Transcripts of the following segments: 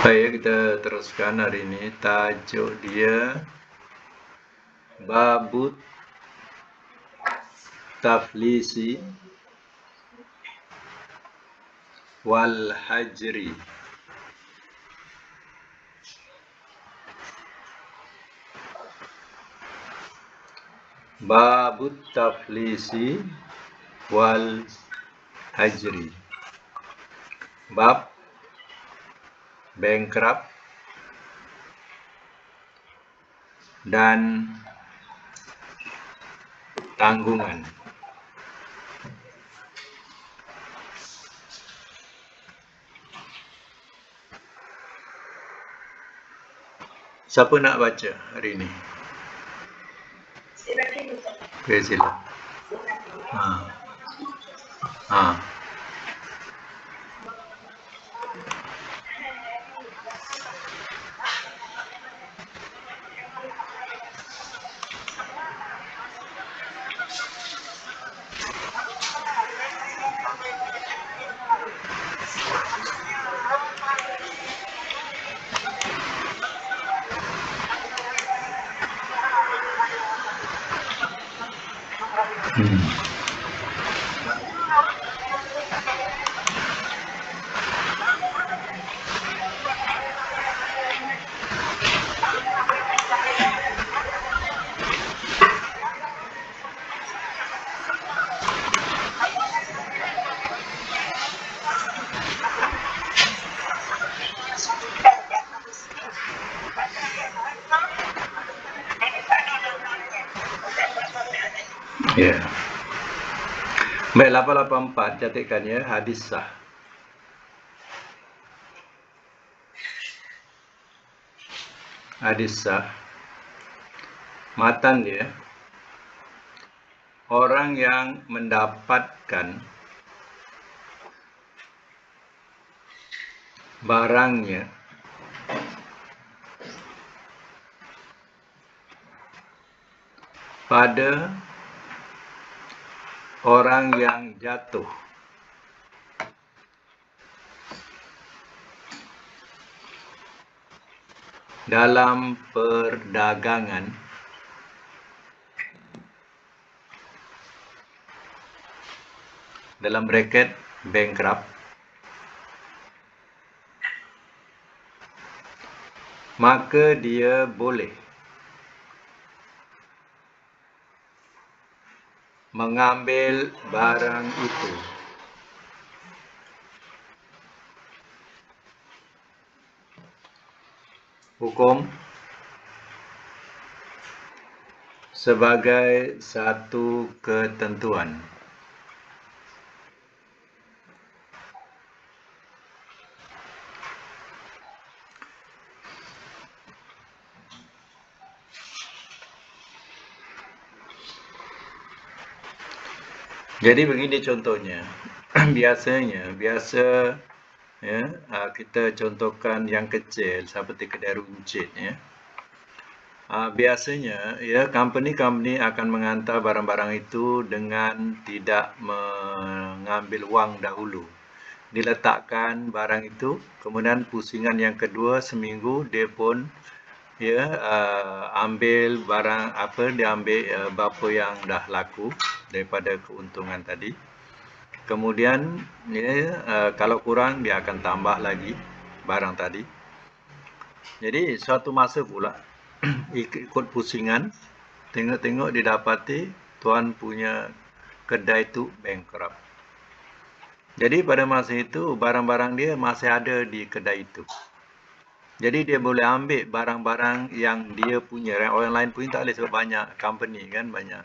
Baik, kita teruskan hari ini. Tajuk dia Babut Taflisi Wal Hajri. Babut Taflisi Wal Hajri. Bab bankrupt dan tanggungan. Siapa nak baca hari ini? Okay, sila. Ha. Ha. Hmm. Ya. Yeah. Baik, 884 catatkan ya, hadis sah. Hadis sah. Matan dia. Orang yang mendapatkan barangnya pada orang yang jatuh. Dalam perdagangan dalam bracket bankrupt maka dia boleh mengambil barang itu. Hukum sebagai satu ketentuan. Jadi begini contohnya. Biasanya, biasa ya, ah, kita contohkan yang kecil seperti kedai runcit ya. Ah, biasanya ya company-company akan mengantar barang-barang itu dengan tidak mengambil wang dahulu. Diletakkan barang itu, kemudian pusingan yang kedua seminggu dia pun ya uh, ambil barang apa dia ambil uh, berapa yang dah laku daripada keuntungan tadi. Kemudian ya uh, kalau kurang dia akan tambah lagi barang tadi. Jadi suatu masa pula ikut pusingan tengok-tengok didapati tuan punya kedai itu bankrupt. Jadi pada masa itu barang-barang dia masih ada di kedai itu. Jadi dia boleh ambil barang-barang yang dia punya. Orang lain pun tak boleh sebab banyak company kan. Banyak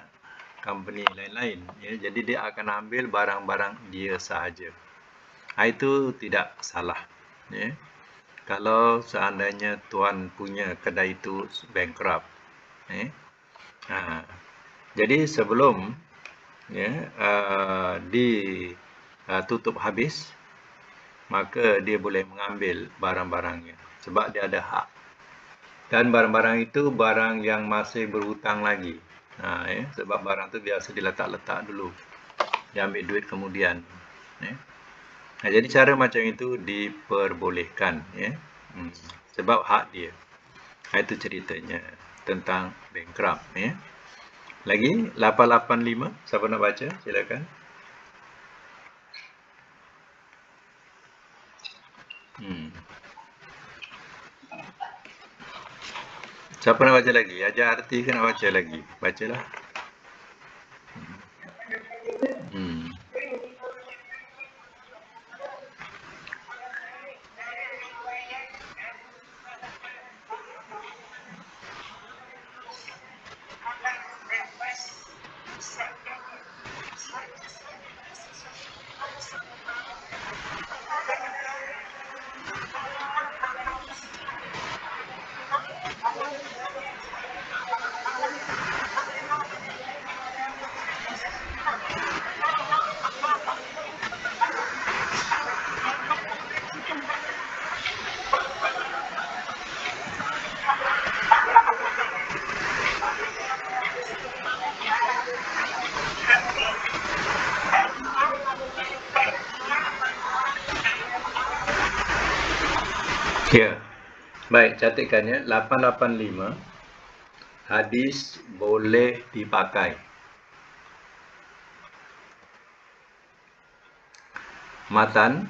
company lain-lain. Ya. Jadi dia akan ambil barang-barang dia sahaja. Ha, itu tidak salah. Ya. Kalau seandainya tuan punya kedai itu bankrupt. Ya. Ha. Jadi sebelum ya, uh, ditutup uh, habis, maka dia boleh mengambil barang-barangnya sebab dia ada hak. Dan barang-barang itu barang yang masih berhutang lagi. Ha, eh, sebab barang tu biasa diletak-letak dulu. Dia ambil duit kemudian. Eh. Ha, jadi cara macam itu diperbolehkan. Eh. Hmm. Sebab hak dia. Ha, itu ceritanya tentang bankrupt. Ya. Lagi 885. Siapa nak baca? Silakan. Hmm. Siapa nak baca lagi? Ajar arti ke nak baca lagi? Bacalah. Hmm. Ya. Catatkannya 885 hadis boleh dipakai. Matan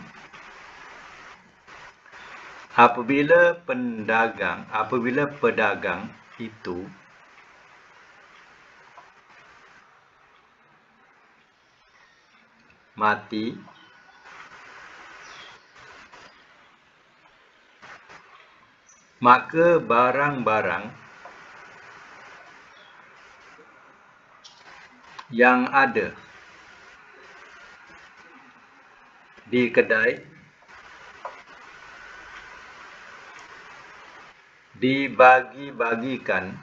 apabila pendagang, apabila pedagang itu mati maka barang-barang yang ada di kedai dibagi-bagikan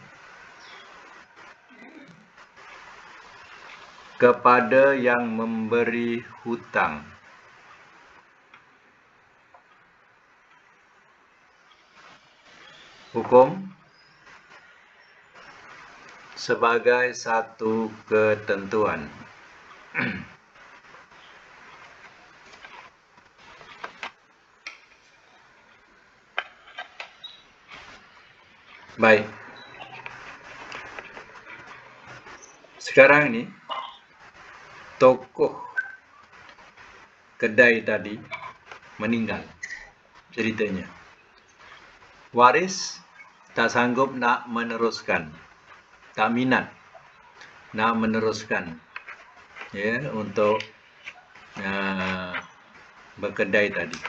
kepada yang memberi hutang hukum sebagai satu ketentuan. Baik. Sekarang ini tokoh kedai tadi meninggal ceritanya. Waris tak sanggup nak meneruskan. Tak minat nak meneruskan ya untuk uh, berkedai tadi.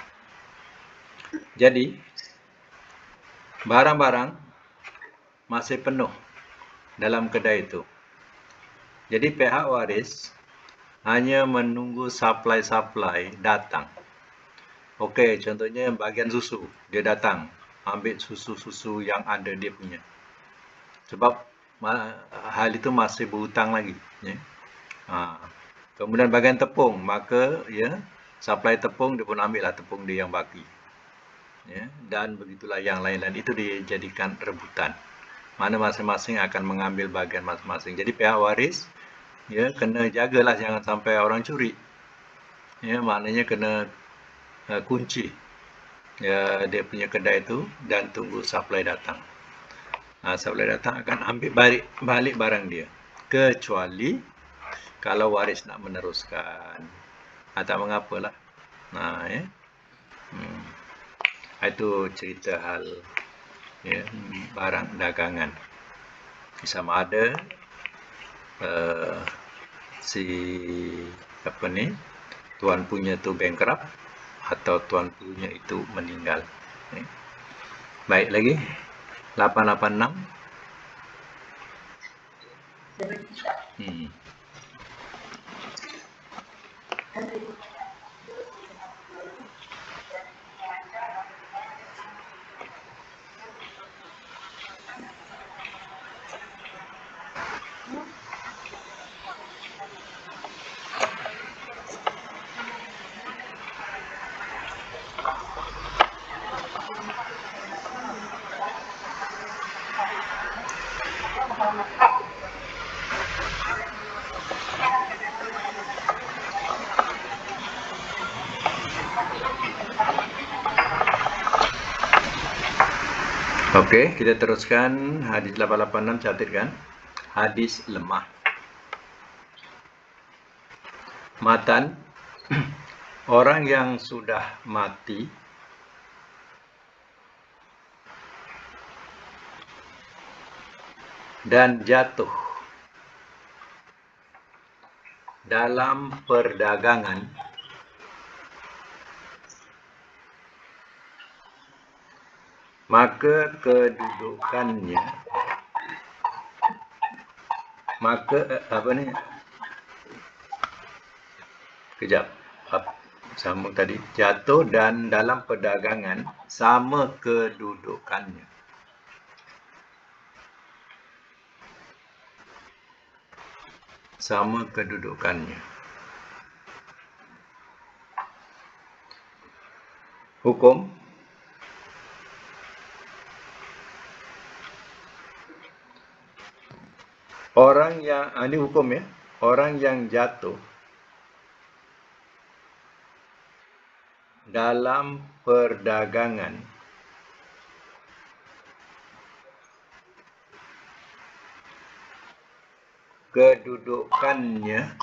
Jadi barang-barang masih penuh dalam kedai itu. Jadi pihak waris hanya menunggu supply-supply datang. Okey, contohnya bagian susu dia datang ambil susu-susu yang ada dia punya. Sebab hal itu masih berhutang lagi. Ya. Ha. Kemudian bagian tepung, maka ya supply tepung dia pun ambil lah tepung dia yang baki. Ya. Dan begitulah yang lain-lain itu dijadikan rebutan. Mana masing-masing akan mengambil bagian masing-masing. Jadi pihak waris ya kena jagalah jangan sampai orang curi. Ya, maknanya kena uh, kunci ya, dia punya kedai itu dan tunggu supply datang. Ha, supply datang akan ambil balik, balik barang dia. Kecuali kalau waris nak meneruskan. Ha, tak mengapalah. Nah, ya. Hmm. Itu cerita hal ya, barang dagangan. Sama ada uh, si apa ni tuan punya tu bankrupt atau tuan punya itu meninggal. Baik lagi. 886. Hmm. Okey, kita teruskan hadis 886 catatkan. Hadis lemah. Matan orang yang sudah mati dan jatuh dalam perdagangan maka kedudukannya. Maka eh, apa ni? Kejap. Sama tadi. Jatuh dan dalam perdagangan sama kedudukannya. Sama kedudukannya. Hukum Orang yang, ah, ini hukum ya, orang yang jatuh dalam perdagangan kedudukannya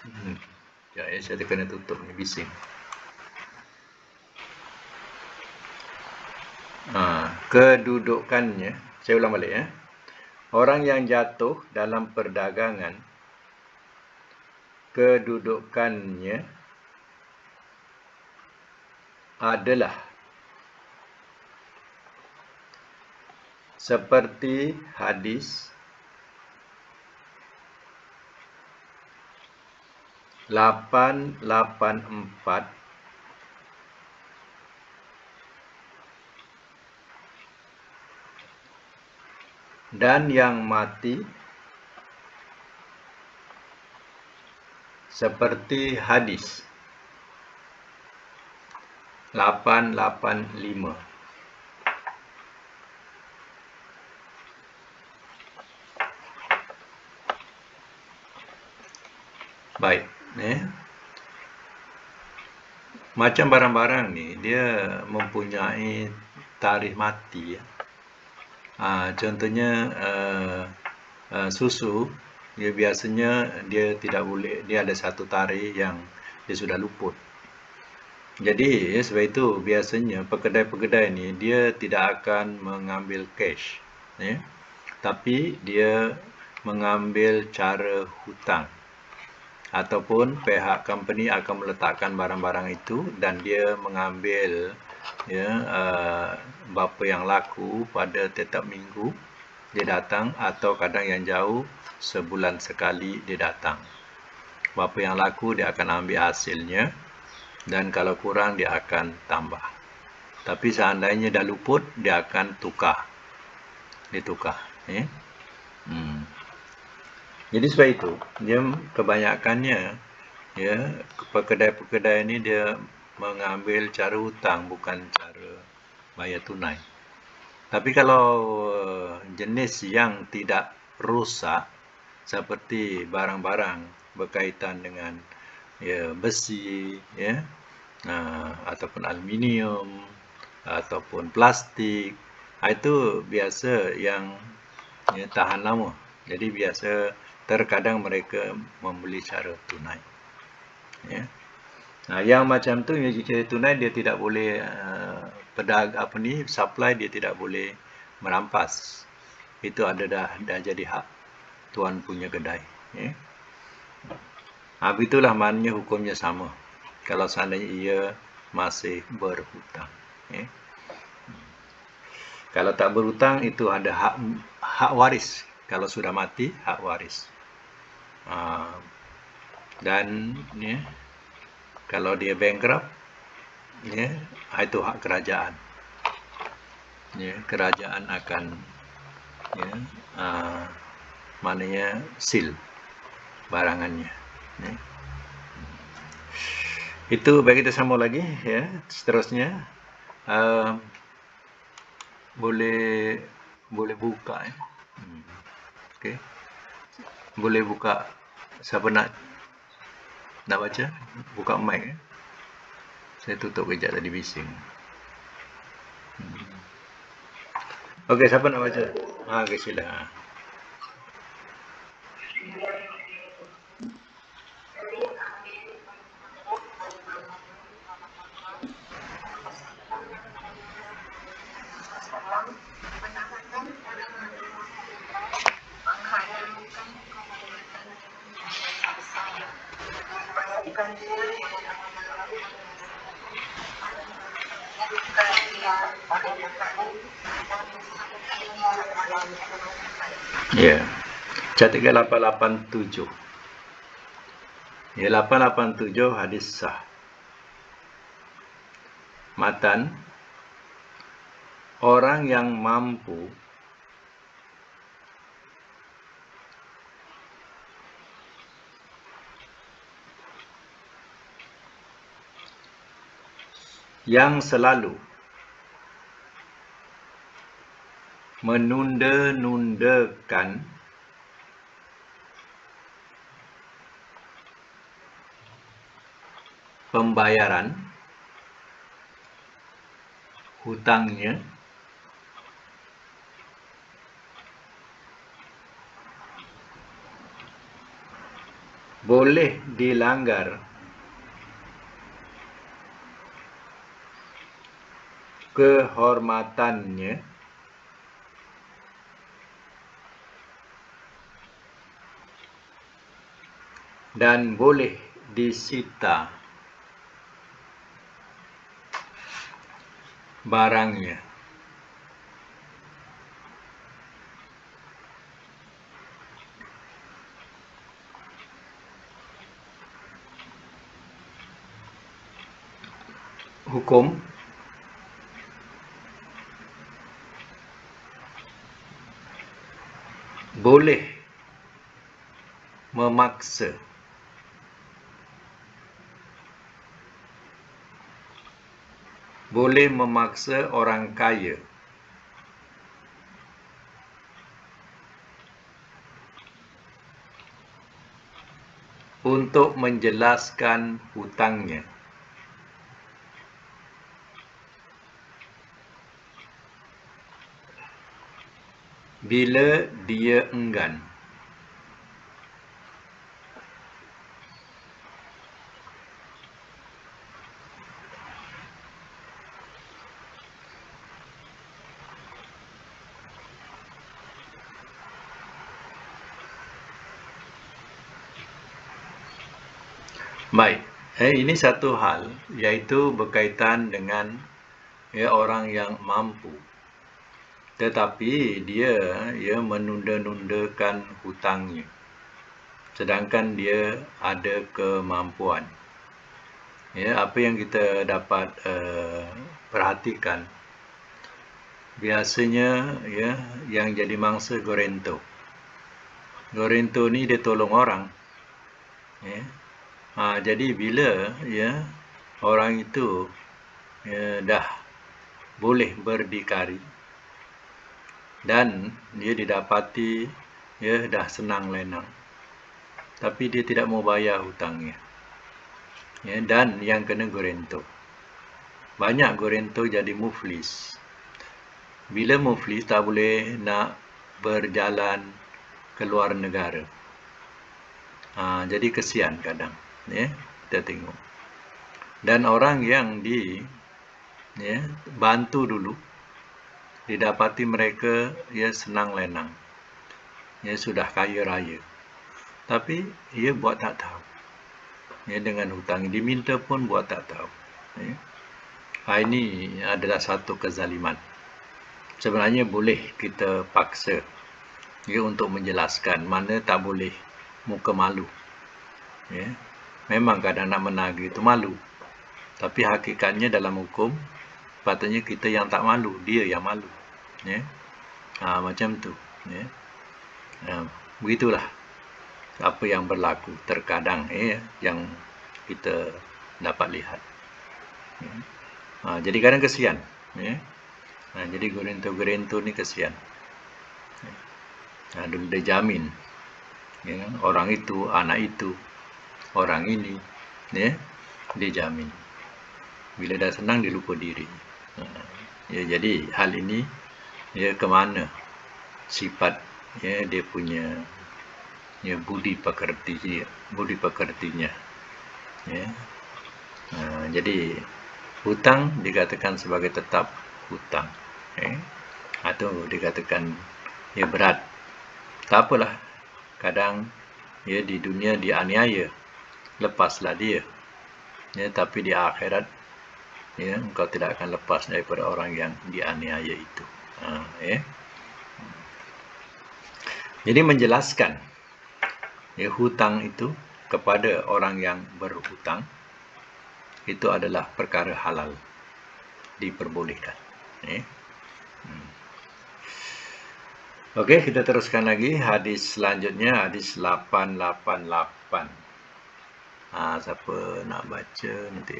Hmm. Ya, saya kena tutup ni bising. Ha, kedudukannya, saya ulang balik ya. Orang yang jatuh dalam perdagangan, kedudukannya adalah seperti hadis 884 dan yang mati seperti hadis. 885 baik eh. Macam barang-barang ni dia mempunyai tarikh mati ya Ha, contohnya uh, uh, susu, dia biasanya dia tidak boleh, dia ada satu tarikh yang dia sudah luput. Jadi ya, sebab itu biasanya pekedai-pekedai ni dia tidak akan mengambil cash, ya. tapi dia mengambil cara hutang ataupun pihak company akan meletakkan barang-barang itu dan dia mengambil ya uh, berapa yang laku pada setiap minggu dia datang atau kadang yang jauh sebulan sekali dia datang. Berapa yang laku dia akan ambil hasilnya dan kalau kurang dia akan tambah. Tapi seandainya dah luput dia akan tukar. Dia tukar ya. Hmm. jadi sebab itu dia kebanyakannya ya pekedai-pekedai ini dia mengambil cara hutang bukan cara bayar tunai. Tapi kalau uh, jenis yang tidak rusak seperti barang-barang berkaitan dengan ya besi ya uh, ataupun aluminium ataupun plastik ah, itu biasa yang ya, tahan lama. Jadi biasa terkadang mereka membeli cara tunai. Ya. Nah, yang macam tu yang tunai dia tidak boleh uh, pedag apa ni supply dia tidak boleh merampas. Itu ada dah dah jadi hak tuan punya kedai, ya. Ha, itulah maknanya hukumnya sama. Kalau seandainya ia masih berhutang, ya. Kalau tak berhutang itu ada hak hak waris. Kalau sudah mati hak waris. Uh, dan ya, kalau dia bankrupt ya itu hak kerajaan ya kerajaan akan ya uh, maknanya seal barangannya ya. itu bagi kita sambung lagi ya seterusnya uh, boleh boleh buka ya hmm. okey boleh buka siapa nak nak baca buka mic eh? Saya tutup kejap tadi bising. Hmm. Okey, siapa nak baca? Ha, okay, sila. Ya. Catikan 887. Ya 887 hadis sah. Matan orang yang mampu yang selalu menunda-nundakan. Pembayaran. Hutangnya. Boleh dilanggar. Kehormatannya dan boleh disita. Barangnya. Hukum. Boleh memaksa boleh memaksa orang kaya untuk menjelaskan hutangnya. Bila dia enggan. Baik, eh, ini satu hal iaitu berkaitan dengan ya, orang yang mampu. Tetapi dia ya menunda-nundakan hutangnya. Sedangkan dia ada kemampuan. Ya, apa yang kita dapat uh, perhatikan biasanya ya yang jadi mangsa gorento. Gorento ni dia tolong orang. Ya, Ha, jadi bila ya orang itu ya, dah boleh berdikari dan dia didapati ya dah senang lenang. Tapi dia tidak mau bayar hutangnya. Ya dan yang kena gorento banyak gorento jadi muflis. Bila muflis tak boleh nak berjalan ke luar negara. Ha, jadi kesian kadang ya kita tengok. Dan orang yang di ya bantu dulu didapati mereka ya senang lenang. Ya sudah kaya raya. Tapi ia buat tak tahu. Ya dengan hutang diminta pun buat tak tahu. Ya. Ha, ini adalah satu kezaliman. Sebenarnya boleh kita paksa ya untuk menjelaskan mana tak boleh muka malu. Ya memang kadang nak menagih itu malu. Tapi hakikatnya dalam hukum, patutnya kita yang tak malu, dia yang malu. Ya? Ha, macam tu. Ya? Ha, begitulah apa yang berlaku terkadang ya, yang kita dapat lihat. Ya? Ha, jadi kadang kesian. Ya? Ha, jadi gerintu-gerintu ni kesian. Ha, dia jamin. Ya? Orang itu, anak itu, orang ini ya dijamin. Bila dah senang dia lupa diri. Ha, ya jadi hal ini ya ke mana sifat ya dia punya ya budi pekerti dia budi pekertinya ya. Ha, jadi hutang dikatakan sebagai tetap hutang ya. Atau dikatakan ya berat. Tak apalah. Kadang ya di dunia dianiaya lepaslah dia. Ya tapi di akhirat ya engkau tidak akan lepas daripada orang yang dianiaya itu. Ha, ya. Jadi menjelaskan ya hutang itu kepada orang yang berhutang itu adalah perkara halal. Diperbolehkan ya. Hmm. Okey, kita teruskan lagi hadis selanjutnya hadis 888. Siapa nak baca nanti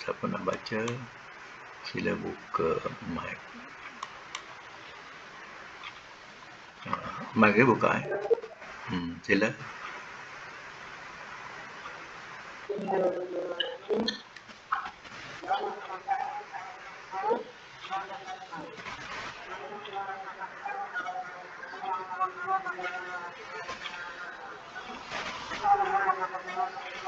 siapa nak baca sila buka mic. Ha, mic buka eh. Hmm, sila. Thank you.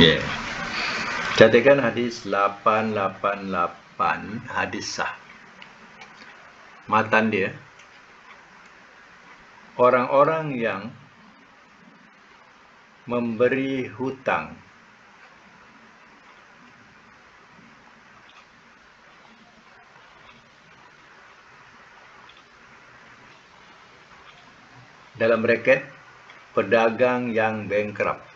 Yeah. Catatkan hadis 888 hadis sah. Matan dia orang-orang yang memberi hutang dalam bracket pedagang yang bankrupt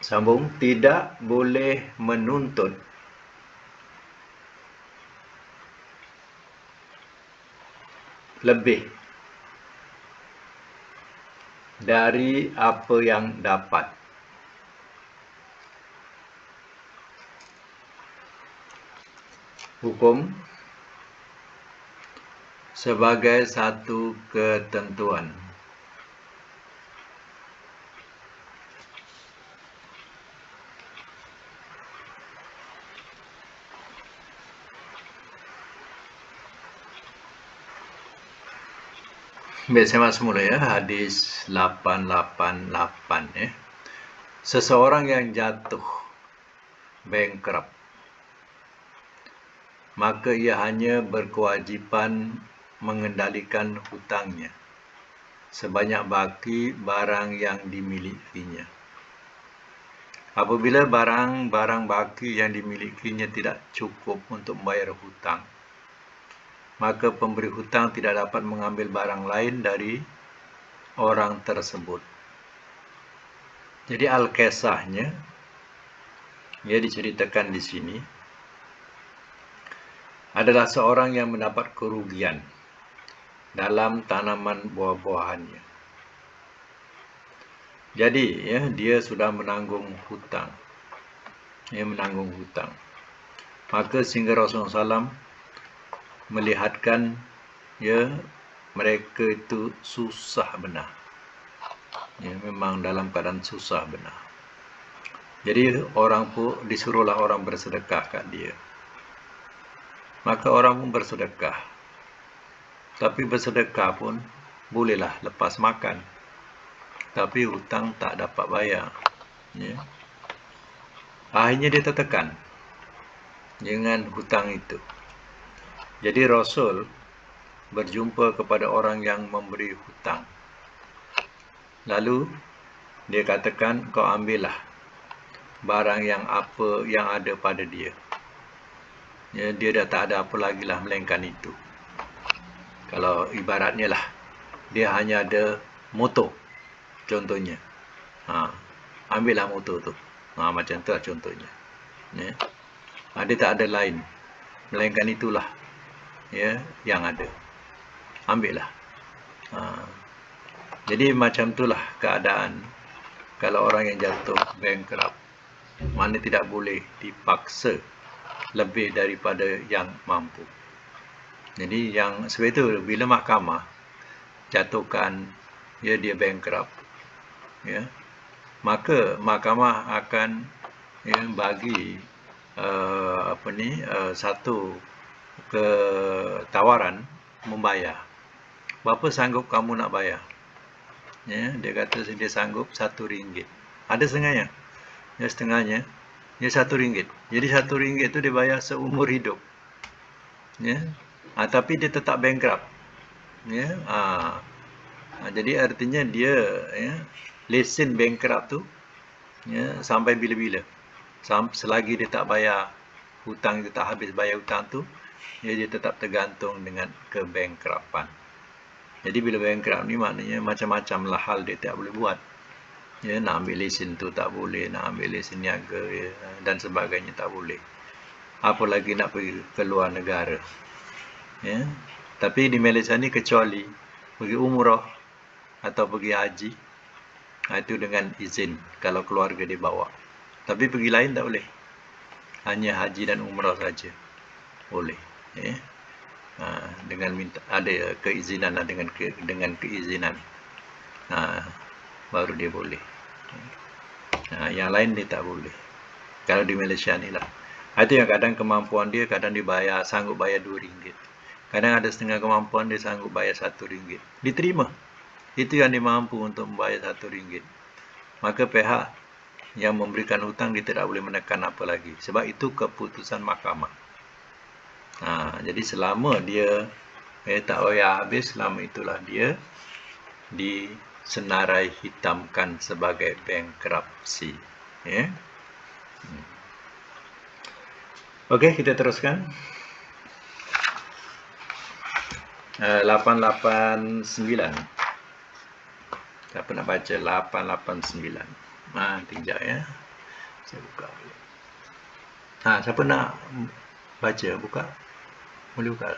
sambung tidak boleh menuntut. Lebih dari apa yang dapat. Hukum sebagai satu ketentuan Baik, saya mula ya. Hadis 888 ya. Seseorang yang jatuh bankrupt maka ia hanya berkewajipan mengendalikan hutangnya sebanyak baki barang yang dimilikinya. Apabila barang-barang baki yang dimilikinya tidak cukup untuk membayar hutang, maka pemberi hutang tidak dapat mengambil barang lain dari orang tersebut. Jadi al-kisahnya ia diceritakan di sini adalah seorang yang mendapat kerugian dalam tanaman buah-buahannya. Jadi ya dia sudah menanggung hutang. Dia menanggung hutang. Maka sehingga Rasulullah SAW melihatkan ya mereka itu susah benar. Ya, memang dalam keadaan susah benar. Jadi orang pun disuruhlah orang bersedekah kat dia. Maka orang pun bersedekah. Tapi bersedekah pun bolehlah lepas makan. Tapi hutang tak dapat bayar. Ya. Akhirnya dia tertekan dengan hutang itu. Jadi Rasul berjumpa kepada orang yang memberi hutang. Lalu dia katakan kau ambillah barang yang apa yang ada pada dia. Ya, dia dah tak ada apa lagi lah melainkan itu. Kalau ibaratnya lah dia hanya ada motor contohnya ha, ambillah motor tu ha, macam tu lah contohnya ya. ha, dia tak ada lain melainkan itulah ya yang ada. Ambillah. Ha. jadi macam itulah keadaan. Kalau orang yang jatuh bankrupt mana tidak boleh dipaksa lebih daripada yang mampu. Jadi yang sebab itu bila mahkamah jatuhkan ya dia bankrupt ya maka mahkamah akan ya, bagi uh, apa ni uh, satu ketawaran membayar. Berapa sanggup kamu nak bayar? Ya dia kata dia sanggup satu ringgit. Ada setengahnya? Ya setengahnya. Ya satu ringgit. Jadi satu ringgit tu dia bayar seumur hidup. Ya. Ha, tapi dia tetap bankrupt. Ya ha, Ha, jadi artinya dia ya, lesen bankrupt tu ya, sampai bila-bila. Selagi dia tak bayar hutang, dia tak habis bayar hutang tu, ya, dia tetap tergantung dengan kebankruptan. Jadi bila bankrupt ni maknanya macam-macam lah hal dia tak boleh buat. Ya, nak ambil lesen tu tak boleh, nak ambil lesen niaga ya, dan sebagainya tak boleh. Apa lagi nak pergi ke luar negara. Ya. Tapi di Malaysia ni kecuali pergi umrah atau pergi haji ha, itu dengan izin kalau keluarga dia bawa tapi pergi lain tak boleh hanya haji dan umrah saja boleh ya ha, dengan minta ada keizinan dengan ke, dengan keizinan. Ha, baru dia boleh. Ha, yang lain dia tak boleh. Kalau di Malaysia ni lah. Itu yang kadang kemampuan dia kadang dibayar sanggup bayar 2 ringgit. Kadang ada setengah kemampuan dia sanggup bayar 1 ringgit. Diterima. Itu yang dia mampu untuk membayar satu ringgit. Maka pihak yang memberikan hutang dia tidak boleh menekan apa lagi. Sebab itu keputusan mahkamah. Ha, jadi selama dia eh, tak payah habis, selama itulah dia disenarai hitamkan sebagai bankruptcy. Ya. Hmm. Okey, kita teruskan. Uh, 889. Siapa nak baca 889 Ha, sekejap ya Saya buka Ha, siapa nak baca, buka Boleh buka.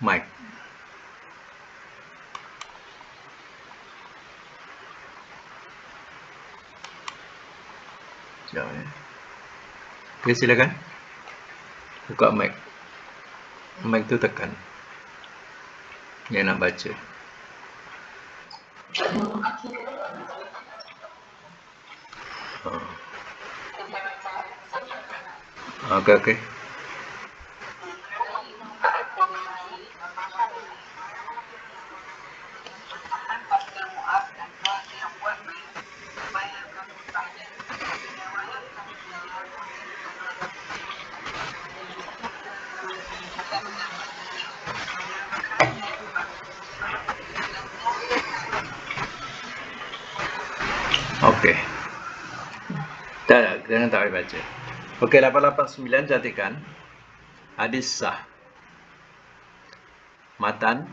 Mic. Sekejap ya Okay, silakan. Buka mic. Mic tu tekan. Yang nak baca. Okay, okay. Okey. Baca. Okey, 889 cantikkan. Hadis sah. Matan.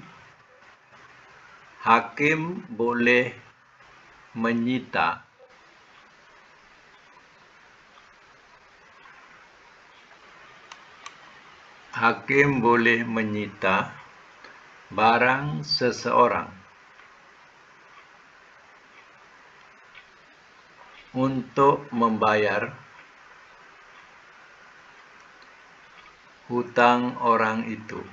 Hakim boleh menyita Hakim boleh menyita barang seseorang untuk membayar hutang orang itu.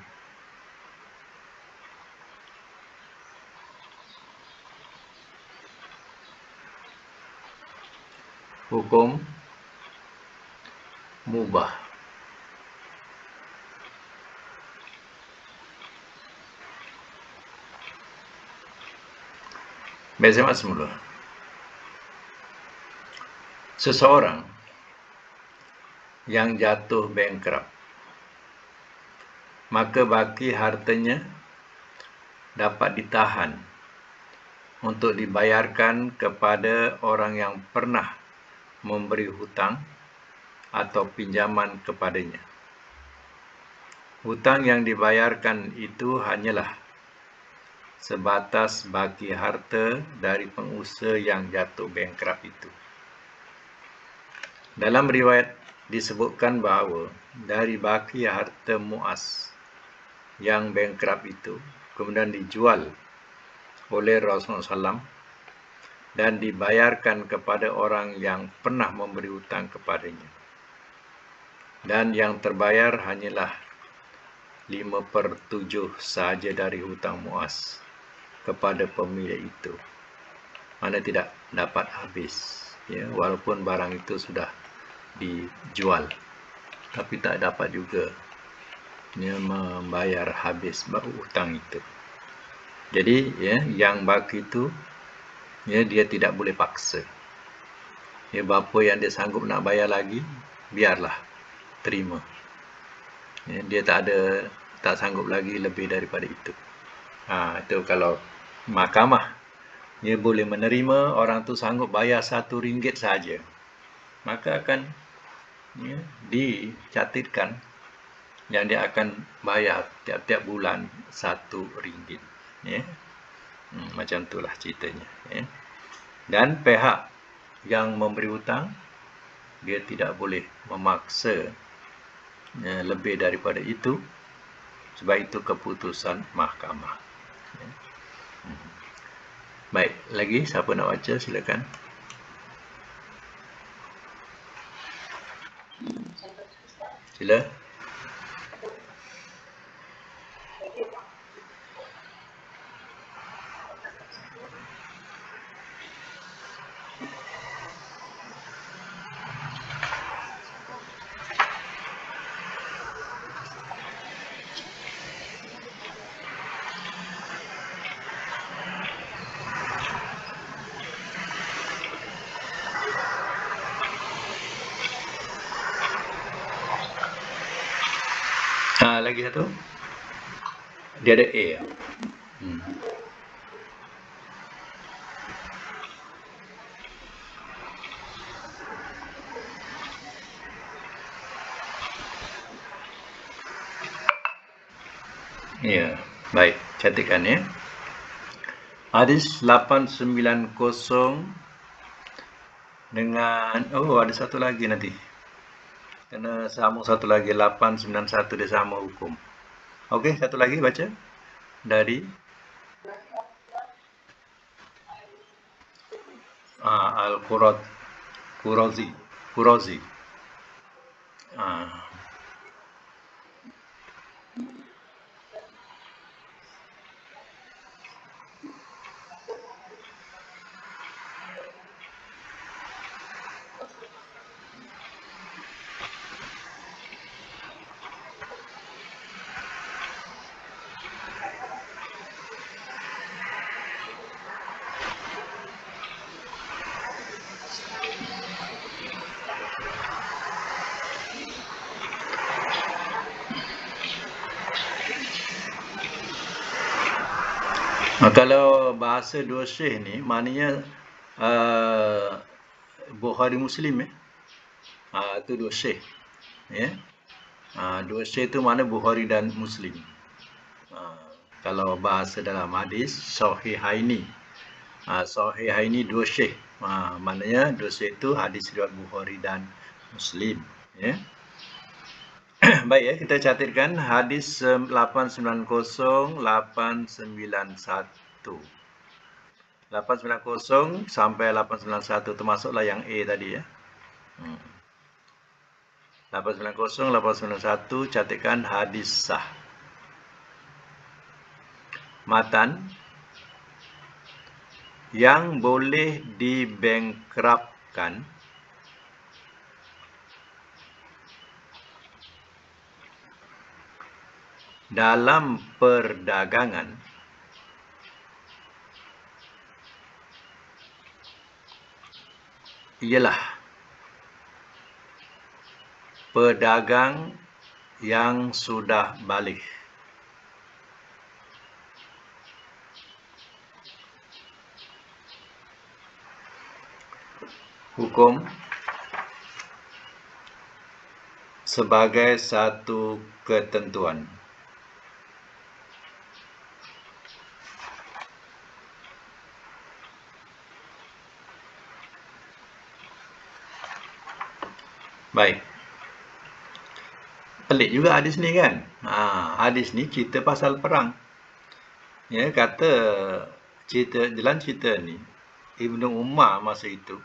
Hukum mubah. Mas semula seseorang yang jatuh bankrupt maka baki hartanya dapat ditahan untuk dibayarkan kepada orang yang pernah memberi hutang atau pinjaman kepadanya. Hutang yang dibayarkan itu hanyalah sebatas bagi harta dari pengusaha yang jatuh bankrupt itu. Dalam riwayat disebutkan bahawa dari baki harta Muaz yang bankrupt itu kemudian dijual oleh Rasulullah SAW dan dibayarkan kepada orang yang pernah memberi hutang kepadanya. Dan yang terbayar hanyalah 5 per 7 sahaja dari hutang Muaz kepada pemilik itu. Mana tidak dapat habis. Ya, walaupun barang itu sudah dijual tapi tak dapat juga membayar habis hutang itu. Jadi ya yang baki itu ya dia tidak boleh paksa. Ya berapa yang dia sanggup nak bayar lagi biarlah terima. Ya, dia tak ada tak sanggup lagi lebih daripada itu. Ha, itu kalau mahkamah dia boleh menerima orang tu sanggup bayar satu ringgit saja maka akan ya, dicatatkan yang dia akan bayar tiap-tiap bulan satu ringgit. Ya. Hmm, macam itulah ceritanya. Ya. Dan pihak yang memberi hutang, dia tidak boleh memaksa ya, lebih daripada itu sebab itu keputusan mahkamah. Ya. Hmm. Baik, lagi siapa nak baca silakan. Sila. lagi satu ada A. Hmm. ya baik. Cantikkan ya. Hadis 890 dengan oh ada satu lagi nanti. Kena sambung satu lagi. 891 dia sama hukum Okey, satu lagi baca. Dari. Uh, Al-Qurad. Qurazi. Qurazi uh, Nah, kalau bahasa dua syekh ni maknanya uh, Bukhari Muslim ya. Uh, itu dua syekh. Ya. Uh, dua syekh itu mana Bukhari dan Muslim. Uh, kalau bahasa dalam hadis Sahih Haini. Uh, Sahih Haini dua syekh. Uh, maknanya dua syekh itu hadis riwayat Bukhari dan Muslim. Ya. Baik ya, kita catatkan hadis 890 891. 890 sampai 891 termasuklah yang A tadi ya. Hmm. 890 891 catatkan hadis sah. Matan yang boleh dibankruptkan dalam perdagangan ialah pedagang yang sudah balik. Hukum sebagai satu ketentuan Baik. Pelik juga hadis ni kan? Ha, hadis ni cerita pasal perang. Ya, kata cerita jalan cerita ni Ibnu Umar masa itu.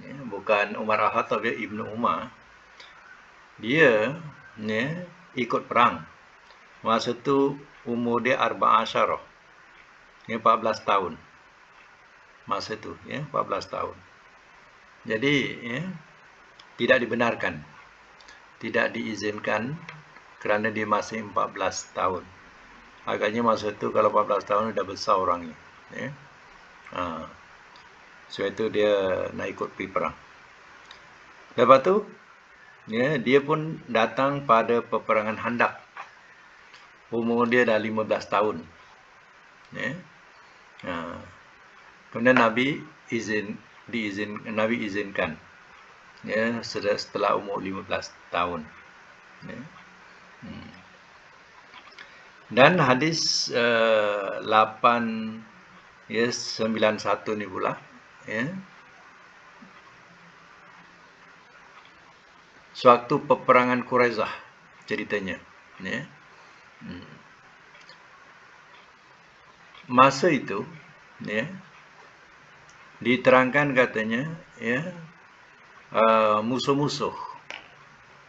Ya, bukan Umar Al-Khattab ya, Ibnu Umar. Dia ya, ikut perang. Masa tu umur dia arba asyarah. Ya, 14 tahun. Masa tu ya, 14 tahun. Jadi, ya, tidak dibenarkan tidak diizinkan kerana dia masih 14 tahun. Agaknya masa tu kalau 14 tahun dah besar orangnya. Ya. Ha. So itu dia nak ikut pergi perang. Lepas tu, ya, dia pun datang pada peperangan handak. Umur dia dah 15 tahun. Ya. Ha. Kemudian Nabi izin diizin Nabi izinkan ya setelah umur 15 tahun ya. hmm. dan hadis uh, 8 ya 91 ni pula ya sewaktu peperangan Quraizah ceritanya ya hmm. masa itu ya diterangkan katanya ya Uh, musuh-musuh uh,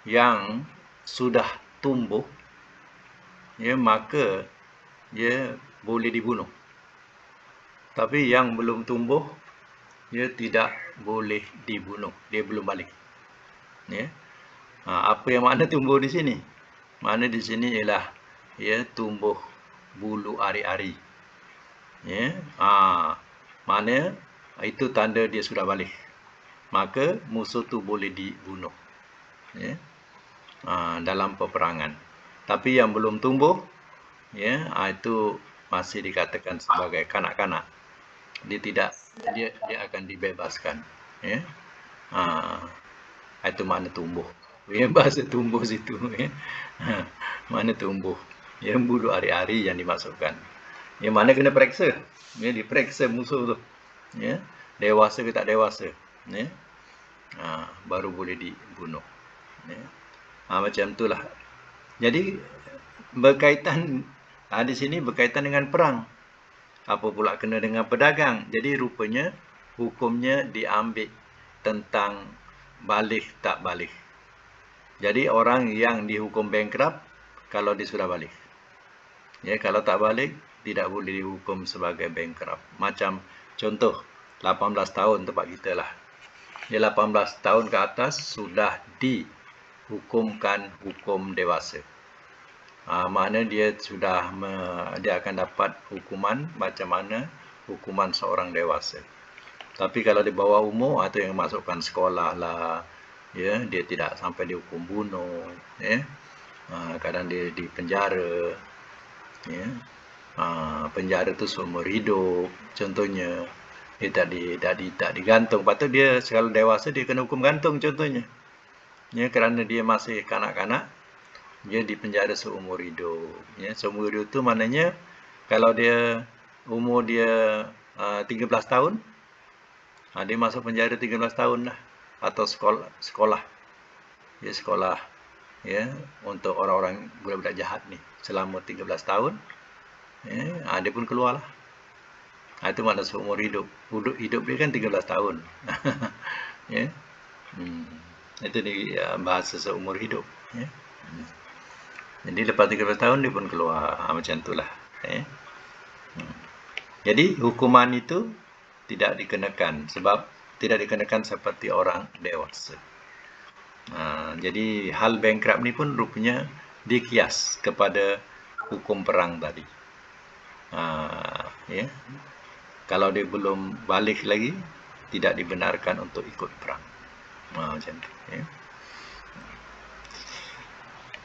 yang sudah tumbuh ya maka ya boleh dibunuh. Tapi yang belum tumbuh ya tidak boleh dibunuh. Dia belum balik ya. Ha, apa yang makna tumbuh di sini? Makna di sini ialah ya tumbuh bulu ari-ari ya. Ha, mana itu tanda dia sudah balik maka musuh tu boleh dibunuh. Ya. Ha, dalam peperangan. Tapi yang belum tumbuh ya ha, itu masih dikatakan sebagai kanak-kanak. Dia tidak dia dia akan dibebaskan. Ya. Ha, itu mana tumbuh. Ya bahasa tumbuh situ ya. Mana tumbuh. Yang bulu hari-hari yang dimasukkan. Yang mana kena periksa? Ya diperiksa musuh tu. Ya. Dewasa ke tak dewasa ya ha, baru boleh dibunuh ya. ha, macam itulah jadi berkaitan ha, di sini berkaitan dengan perang. Apa pula kena dengan pedagang? Jadi rupanya hukumnya diambil tentang balik tak balik. Jadi orang yang dihukum bankrupt kalau dia sudah balik. Ya kalau tak balik tidak boleh dihukum sebagai bankrupt. Macam contoh 18 tahun tempat kita lah dia 18 tahun ke atas sudah dihukumkan hukum dewasa. Ha, mana dia sudah me, dia akan dapat hukuman macam mana hukuman seorang dewasa. Tapi kalau di bawah umur atau yang masukkan sekolah lah, ya dia tidak sampai dihukum bunuh, ya. Ha, kadang dia di penjara, ya. Ha, penjara tu seumur hidup, contohnya dia tak di tak di tak digantung. Patut dia sekali dewasa dia kena hukum gantung contohnya. Ya kerana dia masih kanak-kanak dia di penjara seumur hidup. Ya seumur hidup tu maknanya kalau dia umur dia uh, 13 tahun uh, dia masuk penjara 13 tahun lah. Atau sekolah sekolah. Ya sekolah ya untuk orang-orang budak-budak jahat ni selama 13 tahun. Ya uh, dia pun keluarlah Ha, itu makna seumur hidup. Hidup, hidup dia kan 13 tahun. ya. Hmm. Itu di ya, bahasa seumur hidup. Ya. Hmm. Jadi lepas 13 tahun dia pun keluar. Ha, macam itulah. Ya. Hmm. Jadi hukuman itu tidak dikenakan. Sebab tidak dikenakan seperti orang dewasa. Ha, jadi hal bankrupt ni pun rupanya dikias kepada hukum perang tadi. Ha, ya kalau dia belum balik lagi tidak dibenarkan untuk ikut perang. Ha, macam tu ya.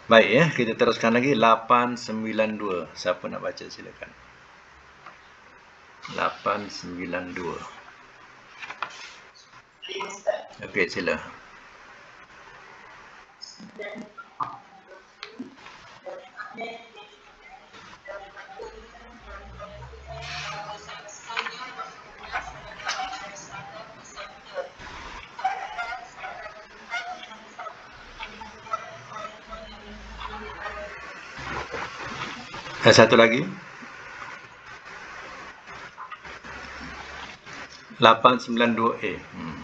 baik ya kita teruskan lagi. 892 siapa nak baca silakan. 892 Okey, sila. Eh, satu lagi. 892A. Hmm.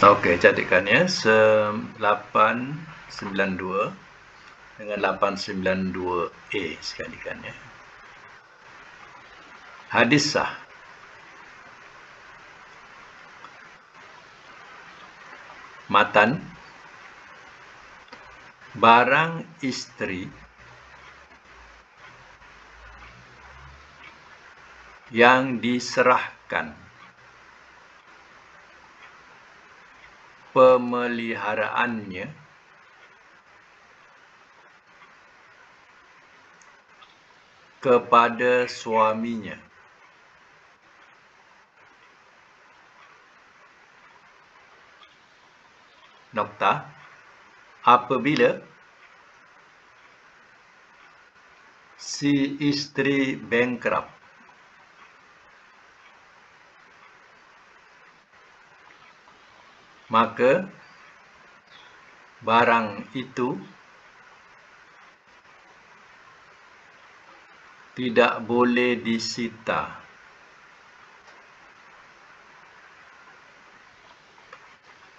Okey, jadikan ya 892 dengan 892A sekalikan ya. Hadis sah. Matan barang isteri yang diserahkan pemeliharaannya kepada suaminya. Nokta apabila si isteri bankrupt maka barang itu tidak boleh disita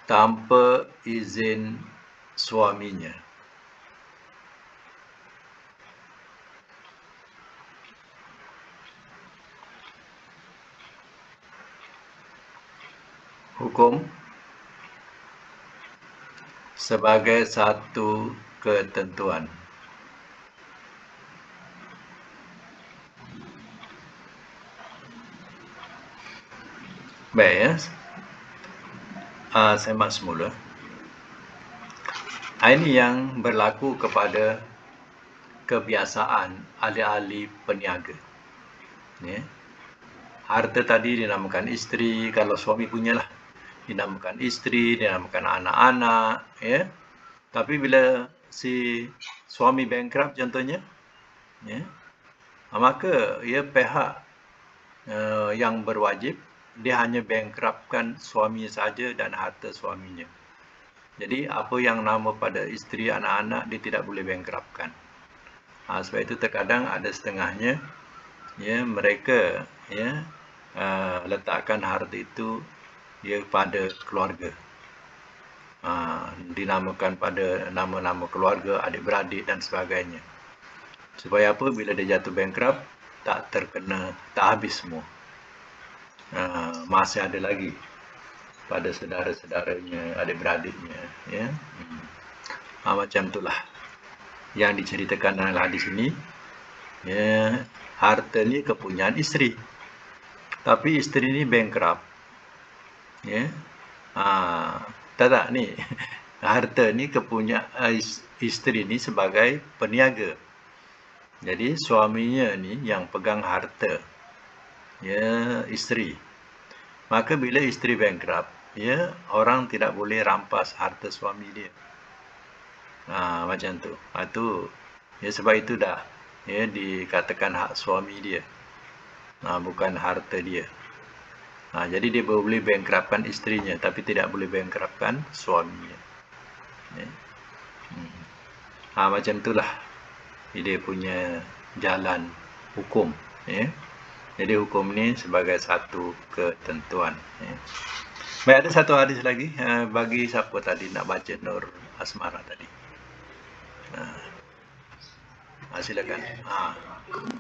tanpa izin suaminya. Hukum sebagai satu ketentuan. Baik ya. Uh, saya mak semula. Ah, ini yang berlaku kepada kebiasaan ahli-ahli peniaga. Ya. Harta tadi dinamakan isteri, kalau suami punyalah dinamakan isteri, dinamakan anak-anak, ya. Tapi bila si suami bankrupt contohnya, ya, maka ya pihak uh, yang berwajib dia hanya bankruptkan suami saja dan harta suaminya. Jadi apa yang nama pada isteri anak-anak dia tidak boleh bankruptkan. Ha, sebab itu terkadang ada setengahnya ya mereka ya uh, letakkan harta itu dia pada keluarga. Ha, dinamakan pada nama-nama keluarga, adik-beradik dan sebagainya. Supaya apa? Bila dia jatuh bankrupt, tak terkena, tak habis semua. Ha, masih ada lagi pada saudara-saudaranya, adik-beradiknya. Ya? Hmm. Ha, macam itulah yang diceritakan dalam hadis ini. Ya, harta ni kepunyaan isteri. Tapi isteri ni bankrupt ya ha, tak tak ni harta ni kepunya isteri ni sebagai peniaga jadi suaminya ni yang pegang harta ya isteri maka bila isteri bankrupt ya orang tidak boleh rampas harta suami dia ha, macam tu ha, tu ya sebab itu dah ya dikatakan hak suami dia ha, bukan harta dia Ha, jadi dia boleh bankruptkan isterinya tapi tidak boleh bankruptkan suaminya. Ya. Hmm. Ha, macam itulah dia punya jalan hukum. Ya. Jadi hukum ni sebagai satu ketentuan. Ya. Baik, ada satu hadis lagi uh, bagi siapa tadi nak baca Nur Asmara tadi. Ha, silakan. Ha. Hmm.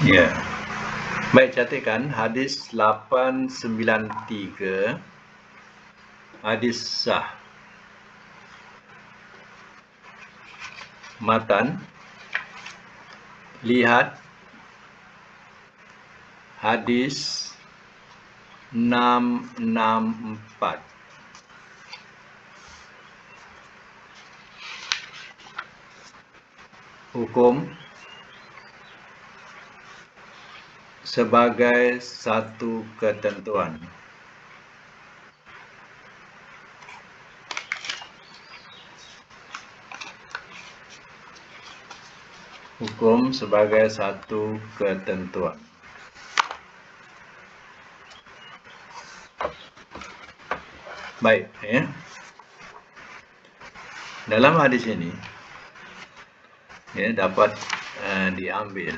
Ya. Baik, catatkan hadis 893 hadis sah. Matan. Lihat. Hadis 664 hukum sebagai satu ketentuan. Hukum sebagai satu ketentuan. Baik, ya. Dalam hadis ini, ya, dapat uh, diambil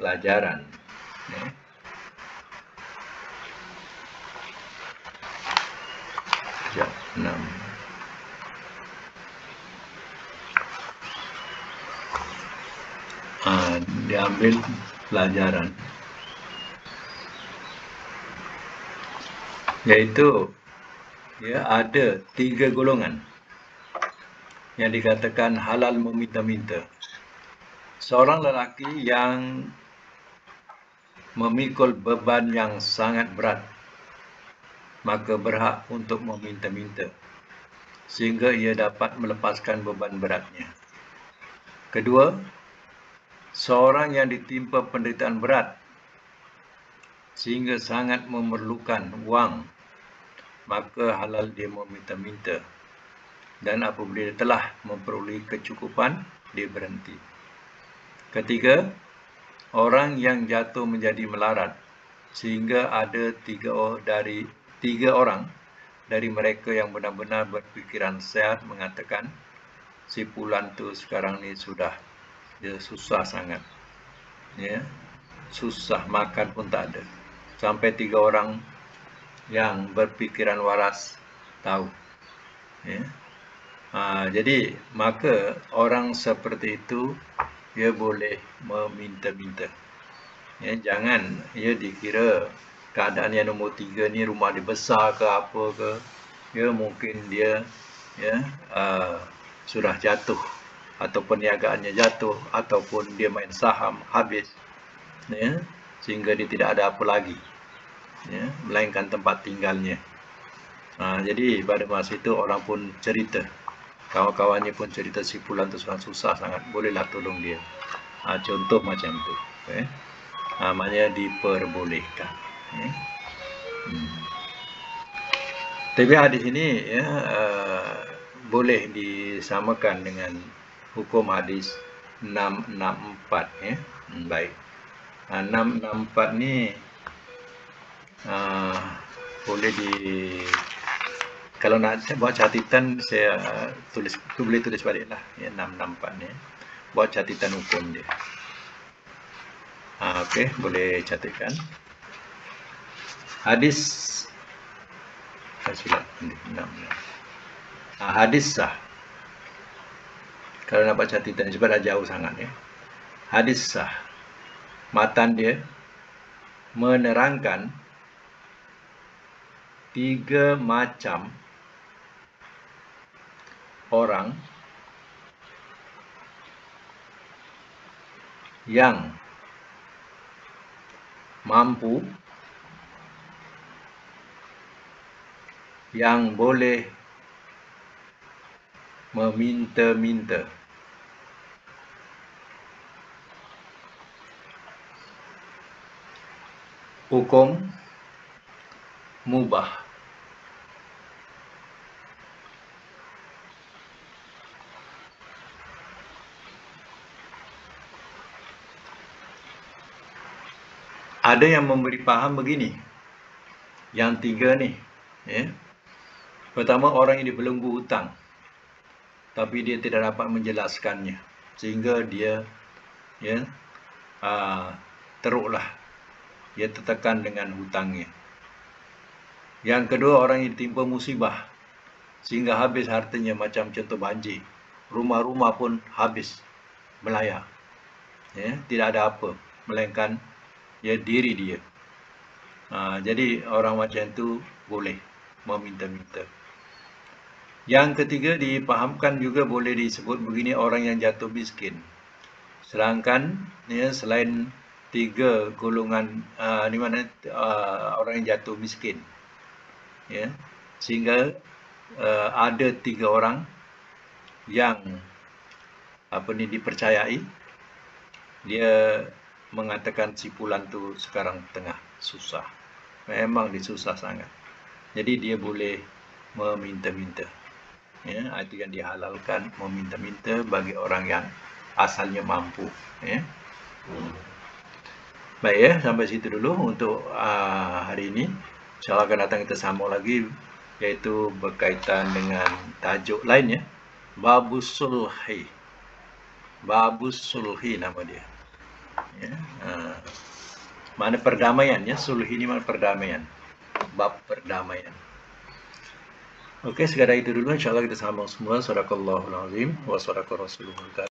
pelajaran ya. Sekejap, enam. Uh, diambil pelajaran yaitu ya ada tiga golongan yang dikatakan halal meminta-minta. Seorang lelaki yang memikul beban yang sangat berat, maka berhak untuk meminta-minta sehingga ia dapat melepaskan beban beratnya. Kedua, seorang yang ditimpa penderitaan berat sehingga sangat memerlukan wang, maka halal dia meminta-minta dan apabila dia telah memperoleh kecukupan, dia berhenti. Ketiga, orang yang jatuh menjadi melarat sehingga ada tiga dari tiga orang dari mereka yang benar-benar berfikiran sehat mengatakan si pulan tu sekarang ni sudah dia susah sangat. Ya. Susah makan pun tak ada. Sampai tiga orang yang berfikiran waras tahu. Ya. Ha, jadi maka orang seperti itu dia boleh meminta-minta. Ya, jangan ia dikira keadaan yang nombor tiga ni rumah dia besar ke apa ke. Ya mungkin dia ya uh, sudah jatuh atau perniagaannya jatuh ataupun dia main saham habis. Ya, sehingga dia tidak ada apa lagi. Ya, melainkan tempat tinggalnya. Ha, jadi pada masa itu orang pun cerita kawan-kawannya pun cerita si Pulan tu sangat susah sangat bolehlah tolong dia ha, contoh macam tu eh? ha, maknanya diperbolehkan eh? hmm. tapi hadis ini ya, uh, boleh disamakan dengan hukum hadis 664 ya? hmm, baik ha, 664 ni uh, boleh di kalau nak buat catatan saya uh, tulis tu boleh tulis baliklah ya 664 ni. Buat catatan hukum dia. Ha, okey boleh catatkan. Hadis. Silap ha, hadis sah. Kalau nak buat catatan sebab dah jauh sangat ya hadis sah. Matan dia menerangkan tiga macam orang yang mampu yang boleh meminta-minta. Hukum mubah ada yang memberi paham begini. Yang tiga ni ya. Pertama orang yang dibelenggu hutang. Tapi dia tidak dapat menjelaskannya. Sehingga dia ya uh, teruklah. Dia tertekan dengan hutangnya. Yang kedua orang yang ditimpa musibah. Sehingga habis hartanya macam contoh banjir. Rumah-rumah pun habis melayar. Ya tidak ada apa. Melainkan ya diri dia. Ha, jadi orang macam tu boleh meminta-minta. Yang ketiga dipahamkan juga boleh disebut begini orang yang jatuh miskin. Sedangkan ya selain tiga golongan uh, di mana uh, orang yang jatuh miskin. Ya. Sehingga uh, ada tiga orang yang apa ni dipercayai dia mengatakan si pulan tu sekarang tengah susah. Memang dia susah sangat. Jadi dia boleh meminta-minta. Ya itu yang dihalalkan meminta-minta bagi orang yang asalnya mampu ya. Baik ya sampai situ dulu untuk uh, hari ini. Insyaallah akan datang kita sambung lagi iaitu berkaitan dengan tajuk lain ya. Babus sulhi babus sulhi nama dia ya uh, mana perdamaian ya sulhi ini mana perdamaian bab perdamaian Okey, sekadar itu dulu. InsyaAllah kita sambung semua. Sadaqallahul azim. Wa sadaqar rasulullah.